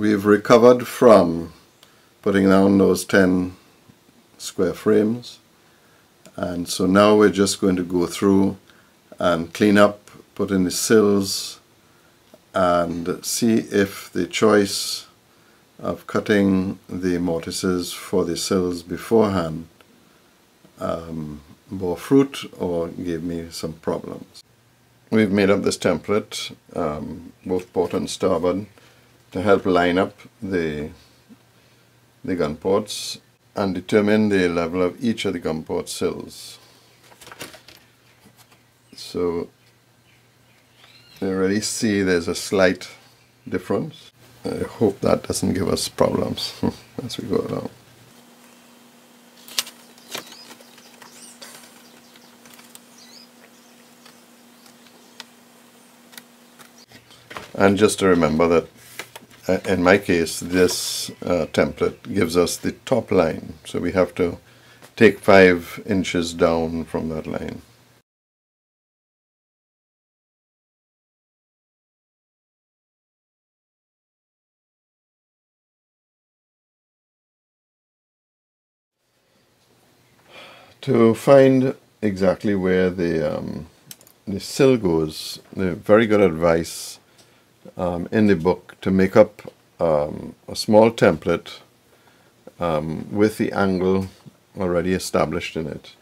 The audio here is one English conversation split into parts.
we've recovered from putting down those 10 square frames and so now we're just going to go through and clean up, put in the sills and see if the choice of cutting the mortises for the sills beforehand um, bore fruit or gave me some problems. We've made up this template, um, both port and starboard, to help line up the, the gun ports and determine the level of each of the gun port sills. So you already see there's a slight difference. I hope that doesn't give us problems as we go along. And just to remember that in my case this uh, template gives us the top line so we have to take five inches down from that line. To find exactly where the, um, the sill goes, the very good advice um, in the book to make up um, a small template um, with the angle already established in it.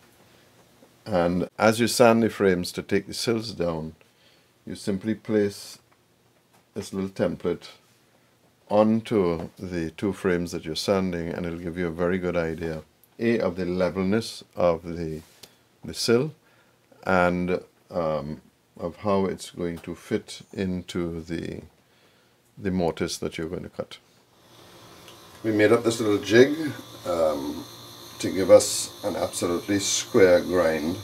And as you sand the frames to take the sills down, you simply place this little template onto the two frames that you're sanding and it'll give you a very good idea a of the levelness of the the sill and um, of how it's going to fit into the the mortise that you're going to cut. We made up this little jig um, to give us an absolutely square grind.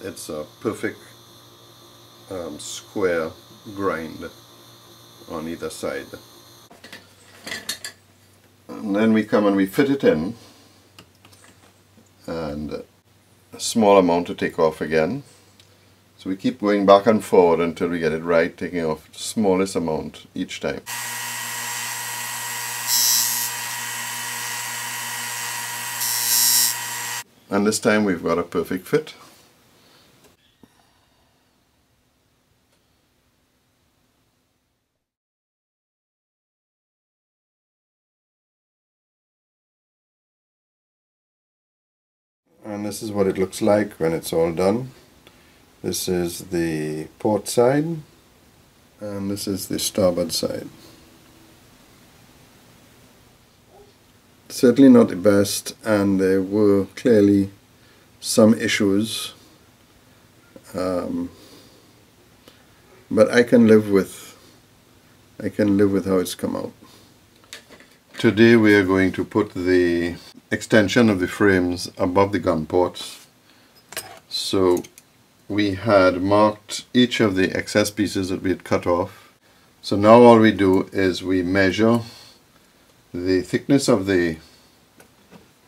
It's a perfect um, square grind on either side. And then we come and we fit it in and a small amount to take off again. So we keep going back and forward until we get it right, taking off the smallest amount each time. And this time we've got a perfect fit. And this is what it looks like when it's all done. This is the port side and this is the starboard side. Certainly not the best and there were clearly some issues um, but I can live with I can live with how it's come out. Today we are going to put the extension of the frames above the gun ports. So we had marked each of the excess pieces that we had cut off. So now all we do is we measure the thickness of the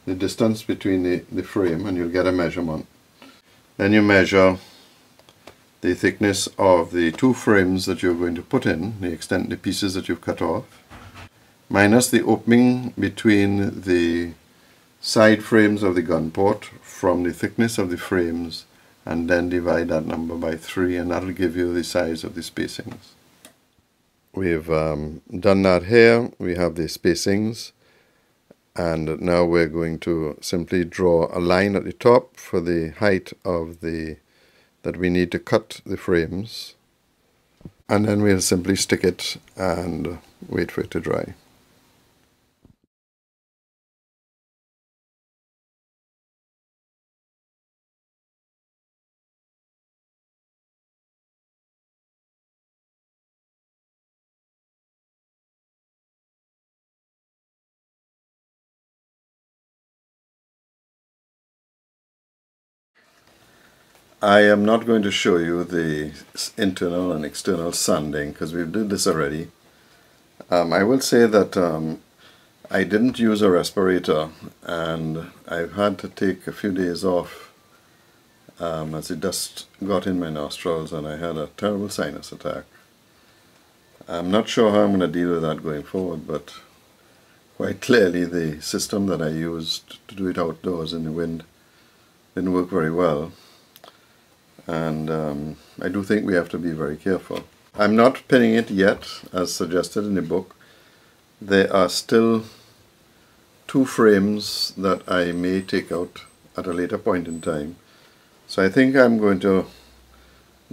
the distance between the, the frame and you'll get a measurement. Then you measure the thickness of the two frames that you're going to put in, the extent the pieces that you've cut off, minus the opening between the side frames of the gun port from the thickness of the frames and then divide that number by 3 and that will give you the size of the spacings. We've um, done that here, we have the spacings and now we're going to simply draw a line at the top for the height of the that we need to cut the frames and then we'll simply stick it and wait for it to dry. I am not going to show you the internal and external sanding because we've did this already. Um, I will say that um, I didn't use a respirator and I've had to take a few days off um, as the dust got in my nostrils and I had a terrible sinus attack. I'm not sure how I'm going to deal with that going forward but quite clearly the system that I used to do it outdoors in the wind didn't work very well and um, I do think we have to be very careful. I'm not pinning it yet as suggested in the book. There are still two frames that I may take out at a later point in time. So I think I'm going to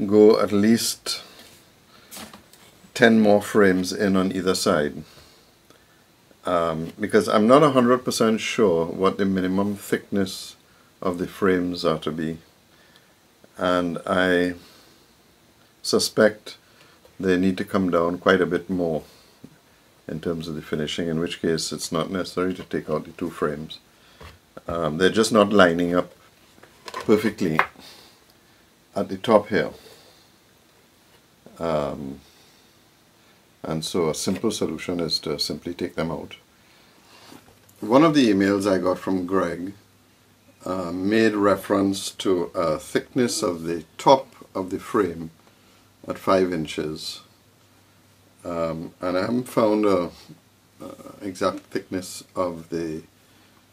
go at least 10 more frames in on either side. Um, because I'm not 100% sure what the minimum thickness of the frames are to be. And I suspect they need to come down quite a bit more in terms of the finishing, in which case it's not necessary to take out the two frames. Um, they're just not lining up perfectly at the top here. Um, and so a simple solution is to simply take them out. One of the emails I got from Greg uh, made reference to a thickness of the top of the frame at 5 inches um, and I haven't found a, exact thickness of the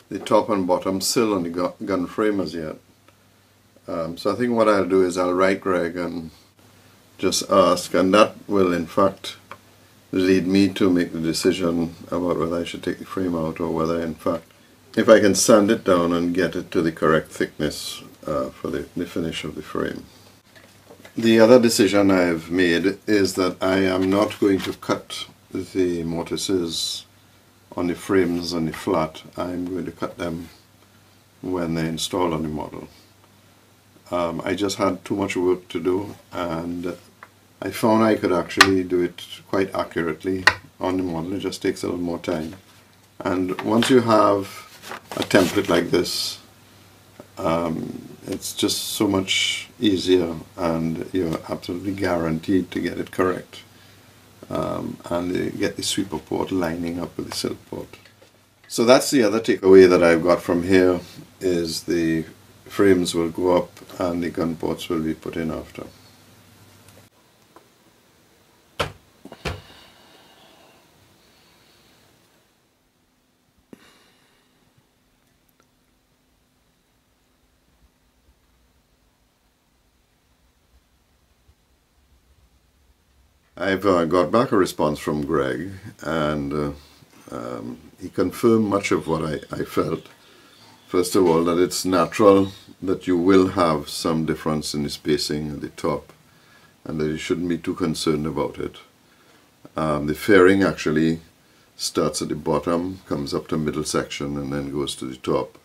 the top and bottom sill on the gun, gun frame as yet. Um, so I think what I'll do is I'll write Greg and just ask and that will in fact lead me to make the decision about whether I should take the frame out or whether in fact if I can sand it down and get it to the correct thickness uh, for the, the finish of the frame. The other decision I've made is that I am not going to cut the mortises on the frames on the flat. I'm going to cut them when they're installed on the model. Um, I just had too much work to do and I found I could actually do it quite accurately on the model. It just takes a little more time. And once you have a template like this, um, it's just so much easier and you're absolutely guaranteed to get it correct um, and get the sweeper port lining up with the silk port. So that's the other takeaway that I've got from here is the frames will go up and the gun ports will be put in after. I've uh, got back a response from Greg, and uh, um, he confirmed much of what I, I felt. First of all, that it's natural that you will have some difference in the spacing at the top, and that you shouldn't be too concerned about it. Um, the fairing actually starts at the bottom, comes up to middle section, and then goes to the top.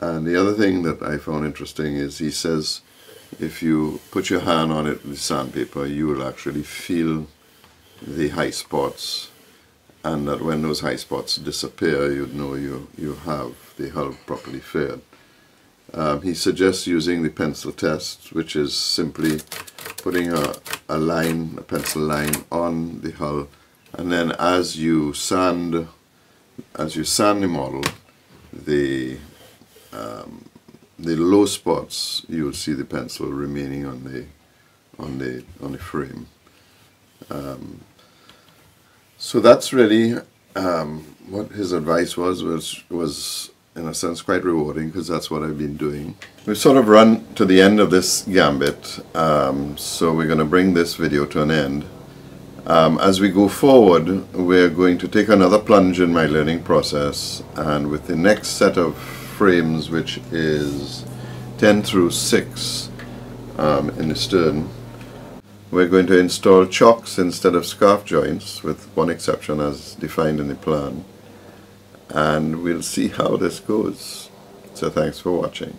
And the other thing that I found interesting is he says if you put your hand on it with sandpaper, you will actually feel the high spots and that when those high spots disappear, you'd know you, you have the hull properly faired. Um, he suggests using the pencil test, which is simply putting a, a line, a pencil line on the hull, and then as you sand, as you sand the model, the um, the low spots you'll see the pencil remaining on the on the on the frame. Um, so that's really um, what his advice was was was in a sense quite rewarding because that's what I've been doing. We've sort of run to the end of this gambit um, so we're going to bring this video to an end. Um, as we go forward we're going to take another plunge in my learning process and with the next set of frames which is 10 through 6 um, in the stern. We're going to install chocks instead of scarf joints with one exception as defined in the plan and we'll see how this goes. So thanks for watching.